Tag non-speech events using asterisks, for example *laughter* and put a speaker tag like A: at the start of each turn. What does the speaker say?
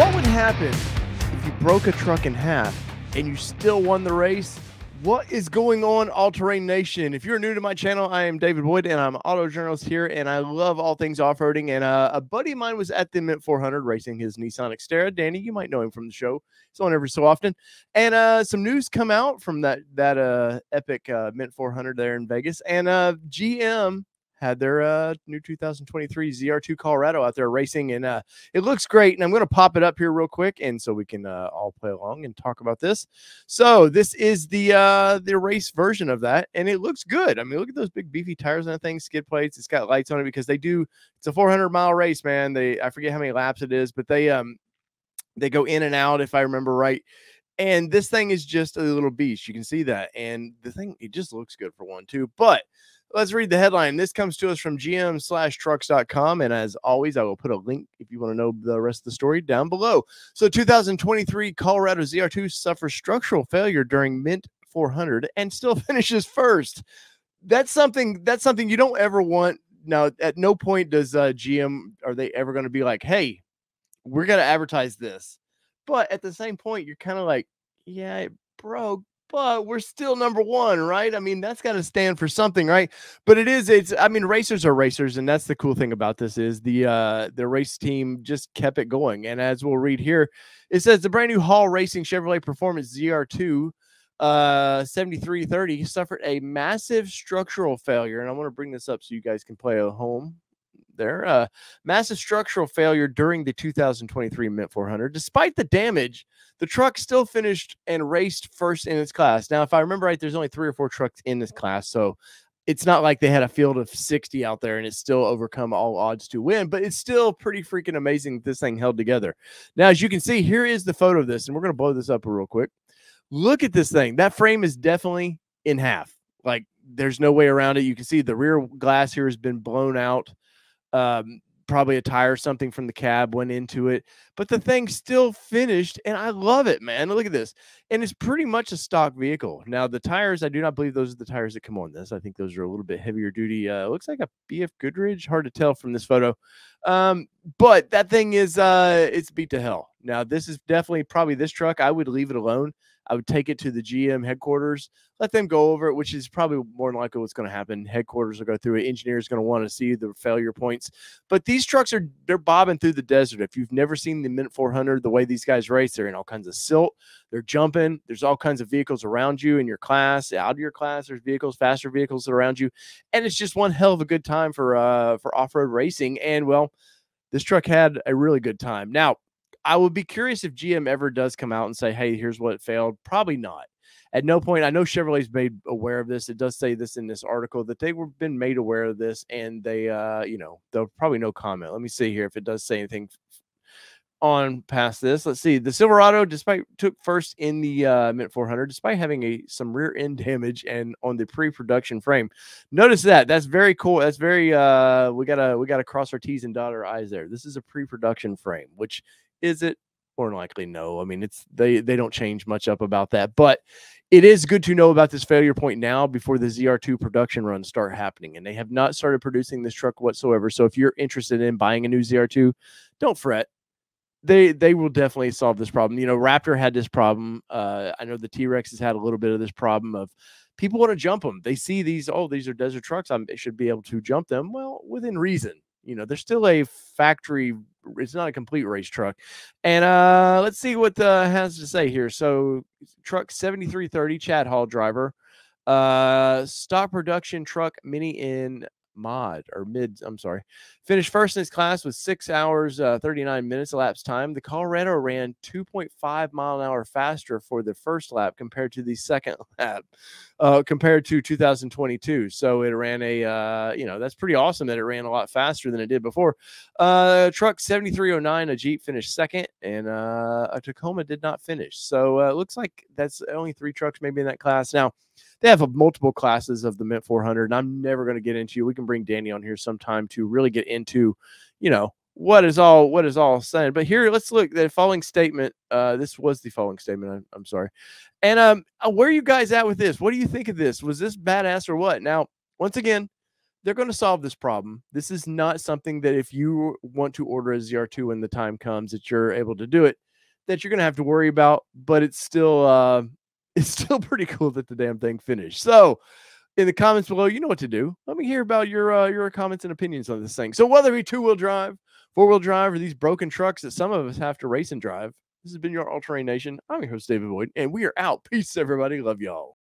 A: What would happen if you broke a truck in half and you still won the race? What is going on, All Terrain Nation? If you're new to my channel, I am David Wood and I'm auto journalist here, and I love all things off roading. And uh, a buddy of mine was at the Mint 400 racing his Nissan Xterra. Danny, you might know him from the show. He's on every so often. And uh, some news come out from that that uh, epic uh, Mint 400 there in Vegas, and uh, GM had their uh, new 2023 ZR2 Colorado out there racing, and uh, it looks great. And I'm going to pop it up here real quick, and so we can uh, all play along and talk about this. So this is the uh, the race version of that, and it looks good. I mean, look at those big beefy tires on that thing, skid plates. It's got lights on it because they do. It's a 400 mile race, man. They I forget how many laps it is, but they um they go in and out if I remember right. And this thing is just a little beast. You can see that. And the thing, it just looks good for one, too. But let's read the headline. This comes to us from gm slash trucks.com. And as always, I will put a link if you want to know the rest of the story down below. So 2023 Colorado ZR2 suffers structural failure during Mint 400 and still *laughs* finishes first. That's something that's something you don't ever want. Now, at no point does uh, GM are they ever going to be like, hey, we're going to advertise this. But at the same point, you're kind of like, yeah, it broke, but we're still number one, right? I mean, that's got to stand for something, right? But it is, it's, I mean, racers are racers, and that's the cool thing about this is the uh the race team just kept it going. And as we'll read here, it says the brand new Hall Racing Chevrolet Performance ZR2 uh 7330 suffered a massive structural failure. And I want to bring this up so you guys can play at home there. Uh, massive structural failure during the 2023 Mint 400. Despite the damage, the truck still finished and raced first in its class. Now, if I remember right, there's only three or four trucks in this class, so it's not like they had a field of 60 out there and it's still overcome all odds to win, but it's still pretty freaking amazing that this thing held together. Now, as you can see, here is the photo of this, and we're going to blow this up real quick. Look at this thing. That frame is definitely in half. Like, there's no way around it. You can see the rear glass here has been blown out um, probably a tire or something from the cab went into it but the thing still finished and i love it man look at this and it's pretty much a stock vehicle. Now the tires i do not believe those are the tires that come on this i think those are a little bit heavier duty uh looks like a bf goodrich hard to tell from this photo um but that thing is uh it's beat to hell. Now this is definitely probably this truck i would leave it alone I would take it to the GM headquarters, let them go over it, which is probably more than likely what's going to happen. Headquarters will go through it. Engineers going to want to see the failure points. But these trucks are they're bobbing through the desert. If you've never seen the Mint 400, the way these guys race, they're in all kinds of silt. They're jumping. There's all kinds of vehicles around you in your class, out of your class. There's vehicles, faster vehicles around you, and it's just one hell of a good time for uh for off road racing. And well, this truck had a really good time. Now I would be curious if GM ever does come out and say, "Hey, here's what failed." Probably not. At no point, I know Chevrolet's made aware of this. It does say this in this article that they were been made aware of this, and they, uh, you know, they'll probably no comment. Let me see here if it does say anything on past this. Let's see. The Silverado, despite took first in the uh, Mint 400, despite having a some rear end *laughs* damage and on the pre-production frame. Notice that. That's very cool. That's very. uh We gotta we gotta cross our T's and dot our I's there. This is a pre-production frame, which is it? More likely, no. I mean, it's they they don't change much up about that, but it is good to know about this failure point now before the ZR2 production runs start happening. And they have not started producing this truck whatsoever. So if you're interested in buying a new ZR2, don't fret. They they will definitely solve this problem. You know, Raptor had this problem. Uh, I know the T Rex has had a little bit of this problem of people want to jump them. They see these, oh, these are desert trucks. I should be able to jump them. Well, within reason. You know, there's still a factory it's not a complete race truck. And uh let's see what uh has to say here. So truck 7330 Chad Hall driver. Uh stock production truck mini in mod or mid i'm sorry finished first in his class with six hours uh, 39 minutes elapsed time. The colorado ran 2.5 mile an hour faster for the first lap compared to the second *laughs* lap uh, compared to 2022 so it ran a uh, you know that's pretty awesome that it ran a lot faster than it did before. Uh, truck 7309 a jeep finished second and uh, a tacoma did not finish. So uh, it looks like that's only three trucks maybe in that class. Now they have a multiple classes of the Mint 400, and I'm never going to get into. You. We can bring Danny on here sometime to really get into, you know, what is all what is all saying. But here, let's look the following statement. Uh, this was the following statement. I'm, I'm sorry. And um, uh, where are you guys at with this? What do you think of this? Was this badass or what? Now, once again, they're going to solve this problem. This is not something that if you want to order a ZR2 when the time comes that you're able to do it, that you're going to have to worry about. But it's still uh, it's still pretty cool that the damn thing finished. So in the comments below, you know what to do. Let me hear about your uh, your comments and opinions on this thing. So whether it be two wheel drive, four wheel drive, or these broken trucks that some of us have to race and drive, this has been your All Terrain Nation. I'm your host David Boyd, and we are out. Peace, everybody. Love y'all.